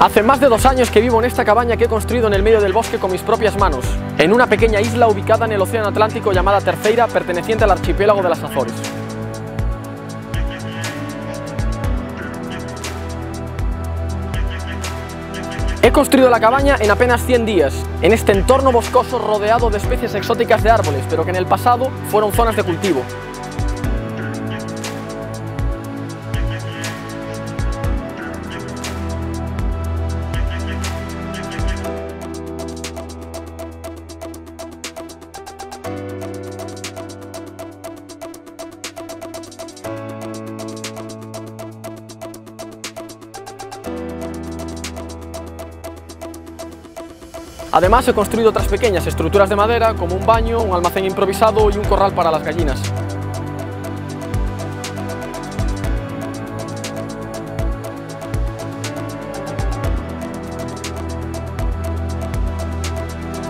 Hace más de dos años que vivo en esta cabaña que he construido en el medio del bosque con mis propias manos, en una pequeña isla ubicada en el Océano Atlántico llamada Terceira, perteneciente al archipiélago de las Azores. He construido la cabaña en apenas 100 días, en este entorno boscoso rodeado de especies exóticas de árboles, pero que en el pasado fueron zonas de cultivo. Además he construido otras pequeñas estructuras de madera como un baño, un almacén improvisado y un corral para las gallinas.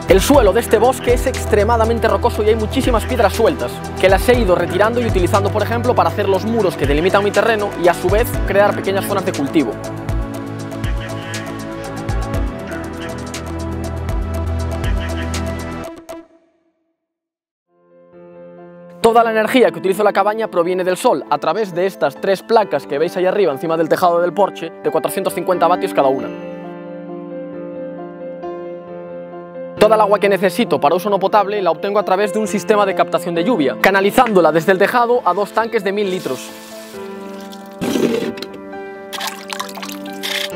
El suelo de este bosque es extremadamente rocoso y hay muchísimas piedras sueltas, que las he ido retirando y utilizando por ejemplo para hacer los muros que delimitan mi terreno y a su vez crear pequeñas zonas de cultivo. Toda la energía que utilizo la cabaña proviene del sol a través de estas tres placas que veis ahí arriba encima del tejado del porche de 450 vatios cada una. Toda el agua que necesito para uso no potable la obtengo a través de un sistema de captación de lluvia, canalizándola desde el tejado a dos tanques de 1000 litros.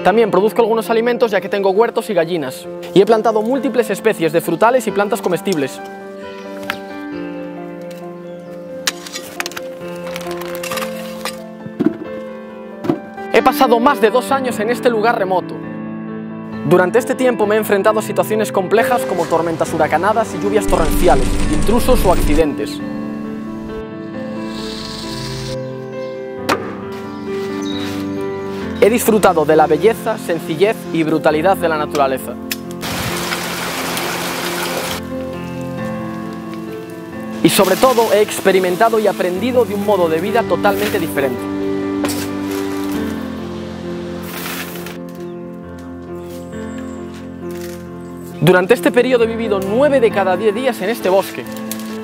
También produzco algunos alimentos ya que tengo huertos y gallinas. Y he plantado múltiples especies de frutales y plantas comestibles. He pasado más de dos años en este lugar remoto. Durante este tiempo me he enfrentado a situaciones complejas como tormentas huracanadas y lluvias torrenciales, intrusos o accidentes. He disfrutado de la belleza, sencillez y brutalidad de la naturaleza. Y sobre todo he experimentado y aprendido de un modo de vida totalmente diferente. Durante este periodo he vivido 9 de cada 10 días en este bosque,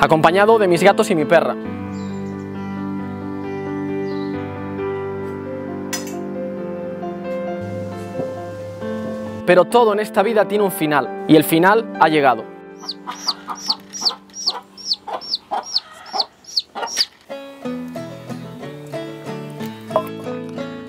acompañado de mis gatos y mi perra. Pero todo en esta vida tiene un final, y el final ha llegado.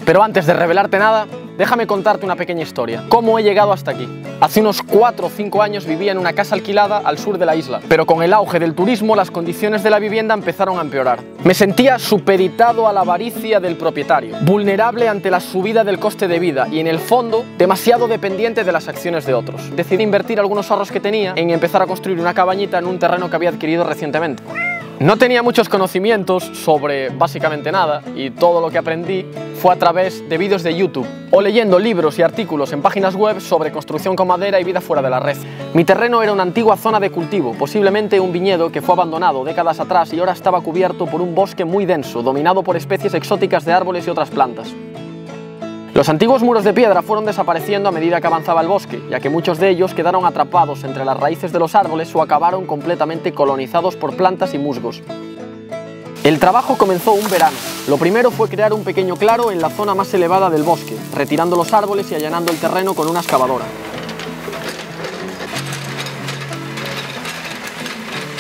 Pero antes de revelarte nada, déjame contarte una pequeña historia. ¿Cómo he llegado hasta aquí? Hace unos 4 o 5 años vivía en una casa alquilada al sur de la isla, pero con el auge del turismo las condiciones de la vivienda empezaron a empeorar. Me sentía superitado a la avaricia del propietario, vulnerable ante la subida del coste de vida y en el fondo demasiado dependiente de las acciones de otros. Decidí invertir algunos ahorros que tenía en empezar a construir una cabañita en un terreno que había adquirido recientemente. No tenía muchos conocimientos sobre básicamente nada y todo lo que aprendí fue a través de vídeos de YouTube o leyendo libros y artículos en páginas web sobre construcción con madera y vida fuera de la red. Mi terreno era una antigua zona de cultivo, posiblemente un viñedo que fue abandonado décadas atrás y ahora estaba cubierto por un bosque muy denso, dominado por especies exóticas de árboles y otras plantas. Los antiguos muros de piedra fueron desapareciendo a medida que avanzaba el bosque, ya que muchos de ellos quedaron atrapados entre las raíces de los árboles o acabaron completamente colonizados por plantas y musgos. El trabajo comenzó un verano. Lo primero fue crear un pequeño claro en la zona más elevada del bosque, retirando los árboles y allanando el terreno con una excavadora.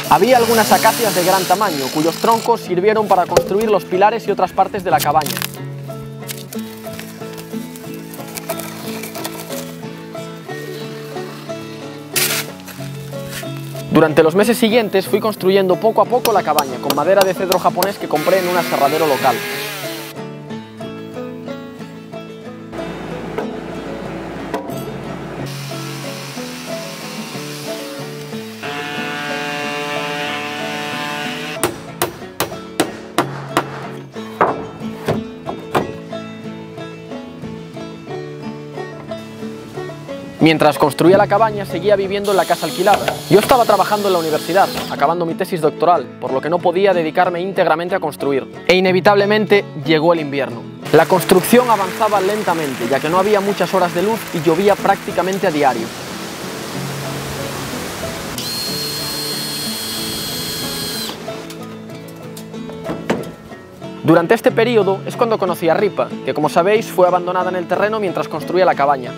Había algunas acacias de gran tamaño, cuyos troncos sirvieron para construir los pilares y otras partes de la cabaña. Durante los meses siguientes fui construyendo poco a poco la cabaña con madera de cedro japonés que compré en un aserradero local. Mientras construía la cabaña, seguía viviendo en la casa alquilada. Yo estaba trabajando en la universidad, acabando mi tesis doctoral, por lo que no podía dedicarme íntegramente a construir. E inevitablemente llegó el invierno. La construcción avanzaba lentamente, ya que no había muchas horas de luz y llovía prácticamente a diario. Durante este periodo es cuando conocí a Ripa, que como sabéis fue abandonada en el terreno mientras construía la cabaña.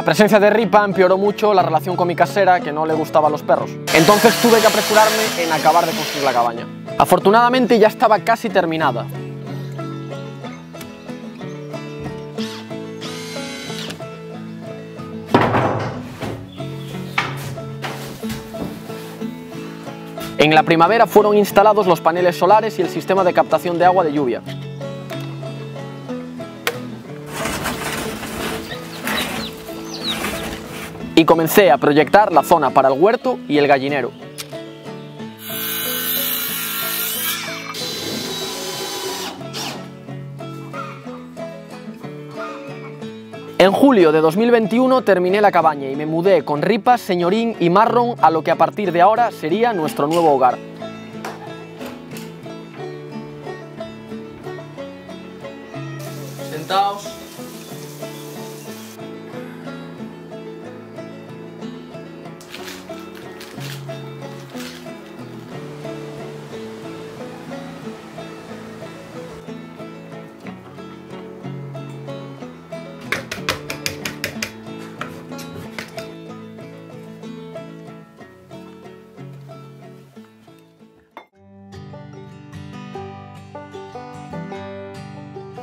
La presencia de Ripa empeoró mucho la relación con mi casera, que no le gustaban los perros. Entonces tuve que apresurarme en acabar de construir la cabaña. Afortunadamente ya estaba casi terminada, En la primavera fueron instalados los paneles solares y el sistema de captación de agua de lluvia. Y comencé a proyectar la zona para el huerto y el gallinero. En julio de 2021 terminé la cabaña y me mudé con Ripas, Señorín y Marron a lo que a partir de ahora sería nuestro nuevo hogar.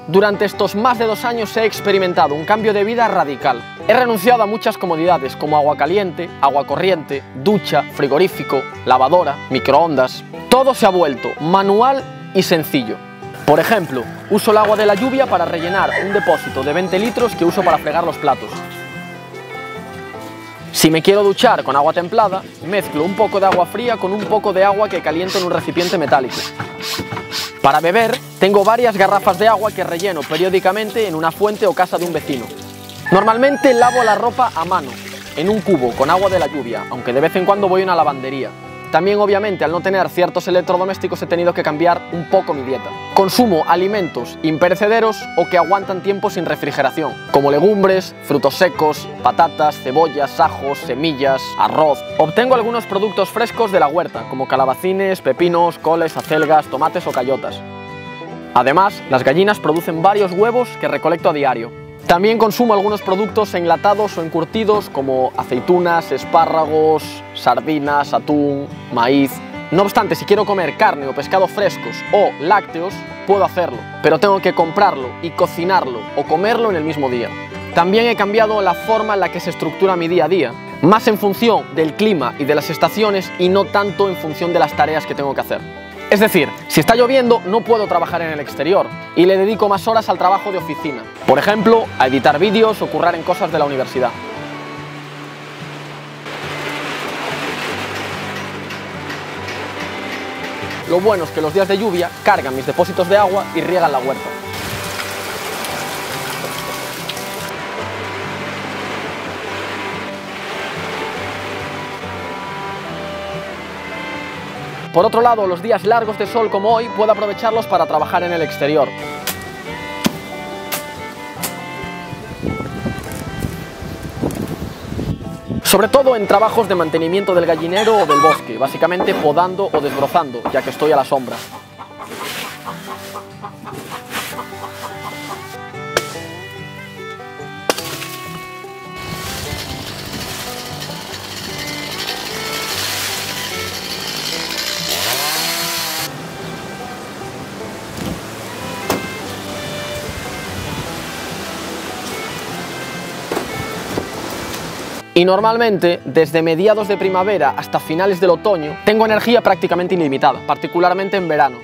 Durante estos más de dos años he experimentado un cambio de vida radical. He renunciado a muchas comodidades como agua caliente, agua corriente, ducha, frigorífico, lavadora, microondas. Todo se ha vuelto manual y sencillo. Por ejemplo, uso el agua de la lluvia para rellenar un depósito de 20 litros que uso para fregar los platos. Si me quiero duchar con agua templada, mezclo un poco de agua fría con un poco de agua que caliento en un recipiente metálico. Para beber, tengo varias garrafas de agua que relleno periódicamente en una fuente o casa de un vecino. Normalmente lavo la ropa a mano, en un cubo con agua de la lluvia, aunque de vez en cuando voy a una lavandería. También obviamente al no tener ciertos electrodomésticos he tenido que cambiar un poco mi dieta. Consumo alimentos imperecederos o que aguantan tiempo sin refrigeración, como legumbres, frutos secos, patatas, cebollas, ajos, semillas, arroz. Obtengo algunos productos frescos de la huerta, como calabacines, pepinos, coles, acelgas, tomates o cayotas. Además, las gallinas producen varios huevos que recolecto a diario. También consumo algunos productos enlatados o encurtidos como aceitunas, espárragos, sardinas, atún, maíz. No obstante, si quiero comer carne o pescado frescos o lácteos, puedo hacerlo, pero tengo que comprarlo y cocinarlo o comerlo en el mismo día. También he cambiado la forma en la que se estructura mi día a día, más en función del clima y de las estaciones y no tanto en función de las tareas que tengo que hacer. Es decir, si está lloviendo no puedo trabajar en el exterior y le dedico más horas al trabajo de oficina. Por ejemplo, a editar vídeos o currar en cosas de la universidad. Lo bueno es que los días de lluvia cargan mis depósitos de agua y riegan la huerta. Por otro lado, los días largos de sol como hoy puedo aprovecharlos para trabajar en el exterior. Sobre todo en trabajos de mantenimiento del gallinero o del bosque, básicamente podando o desbrozando, ya que estoy a la sombra. Y normalmente, desde mediados de primavera hasta finales del otoño, tengo energía prácticamente ilimitada, particularmente en verano.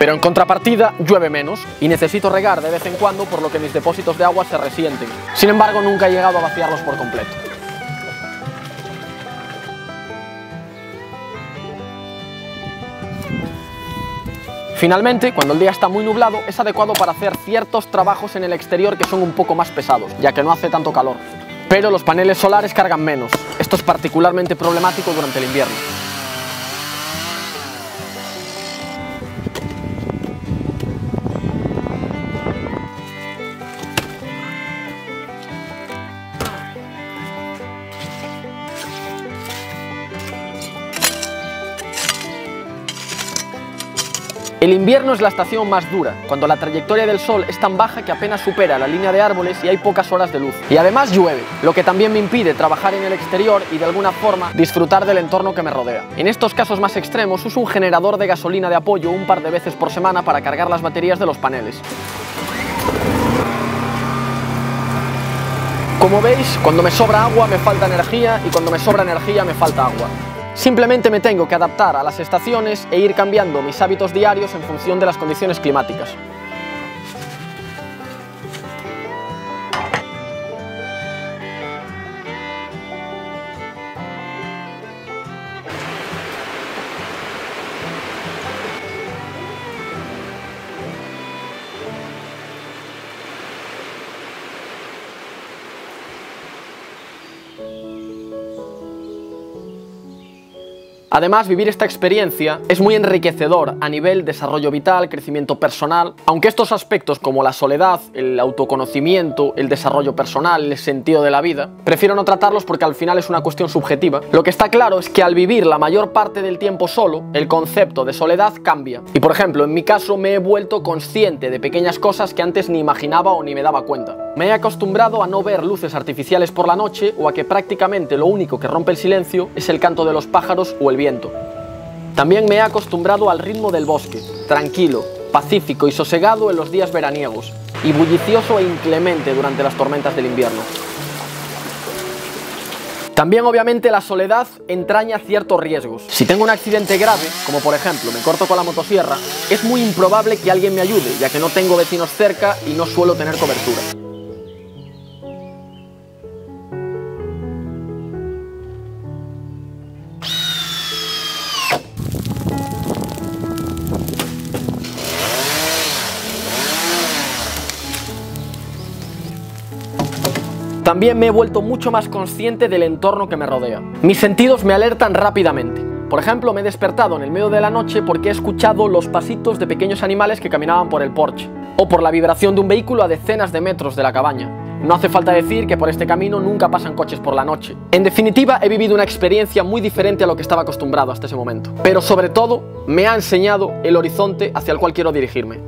Pero en contrapartida llueve menos y necesito regar de vez en cuando por lo que mis depósitos de agua se resienten. Sin embargo, nunca he llegado a vaciarlos por completo. Finalmente, cuando el día está muy nublado, es adecuado para hacer ciertos trabajos en el exterior que son un poco más pesados, ya que no hace tanto calor. Pero los paneles solares cargan menos. Esto es particularmente problemático durante el invierno. El invierno es la estación más dura, cuando la trayectoria del sol es tan baja que apenas supera la línea de árboles y hay pocas horas de luz. Y además llueve, lo que también me impide trabajar en el exterior y de alguna forma disfrutar del entorno que me rodea. En estos casos más extremos uso un generador de gasolina de apoyo un par de veces por semana para cargar las baterías de los paneles. Como veis, cuando me sobra agua me falta energía y cuando me sobra energía me falta agua. Simplemente me tengo que adaptar a las estaciones e ir cambiando mis hábitos diarios en función de las condiciones climáticas. Además, vivir esta experiencia es muy enriquecedor a nivel desarrollo vital, crecimiento personal, aunque estos aspectos como la soledad, el autoconocimiento, el desarrollo personal, el sentido de la vida, prefiero no tratarlos porque al final es una cuestión subjetiva. Lo que está claro es que al vivir la mayor parte del tiempo solo, el concepto de soledad cambia. Y por ejemplo, en mi caso me he vuelto consciente de pequeñas cosas que antes ni imaginaba o ni me daba cuenta. Me he acostumbrado a no ver luces artificiales por la noche o a que prácticamente lo único que rompe el silencio es el canto de los pájaros o el viento. También me he acostumbrado al ritmo del bosque, tranquilo, pacífico y sosegado en los días veraniegos, y bullicioso e inclemente durante las tormentas del invierno. También obviamente la soledad entraña ciertos riesgos. Si tengo un accidente grave, como por ejemplo me corto con la motosierra, es muy improbable que alguien me ayude, ya que no tengo vecinos cerca y no suelo tener cobertura. También me he vuelto mucho más consciente del entorno que me rodea. Mis sentidos me alertan rápidamente. Por ejemplo, me he despertado en el medio de la noche porque he escuchado los pasitos de pequeños animales que caminaban por el porche, o por la vibración de un vehículo a decenas de metros de la cabaña. No hace falta decir que por este camino nunca pasan coches por la noche. En definitiva, he vivido una experiencia muy diferente a lo que estaba acostumbrado hasta ese momento. Pero sobre todo, me ha enseñado el horizonte hacia el cual quiero dirigirme.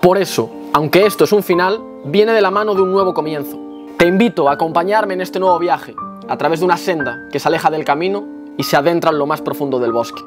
Por eso, aunque esto es un final, viene de la mano de un nuevo comienzo. Te invito a acompañarme en este nuevo viaje, a través de una senda que se aleja del camino y se adentra en lo más profundo del bosque.